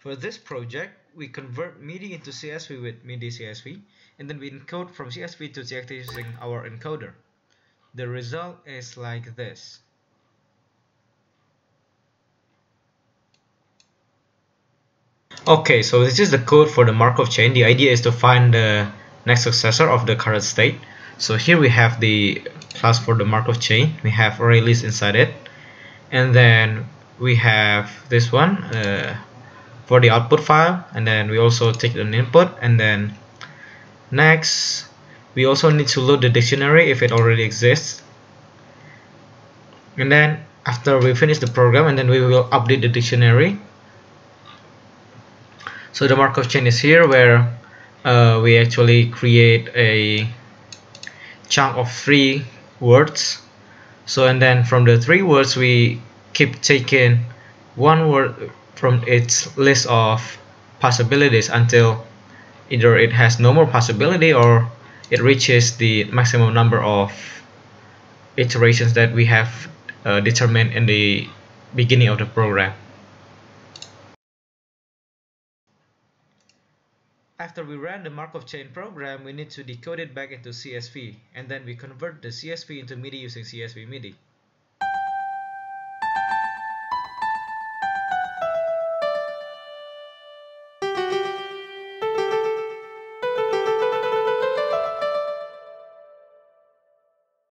For this project, we convert MIDI into CSV with MIDI CSV, and then we encode from CSV to TXT using our encoder. The result is like this. Okay, so this is the code for the Markov chain. The idea is to find the next successor of the current state. So here we have the class for the Markov chain. We have array list inside it. And then we have this one uh, for the output file. And then we also take an input. And then next, we also need to load the dictionary if it already exists. And then after we finish the program, and then we will update the dictionary so the Markov chain is here where uh, we actually create a chunk of three words so and then from the three words we keep taking one word from its list of possibilities until either it has no more possibility or it reaches the maximum number of iterations that we have uh, determined in the beginning of the program After we ran the Markov chain program, we need to decode it back into CSV, and then we convert the CSV into MIDI using CSV MIDI.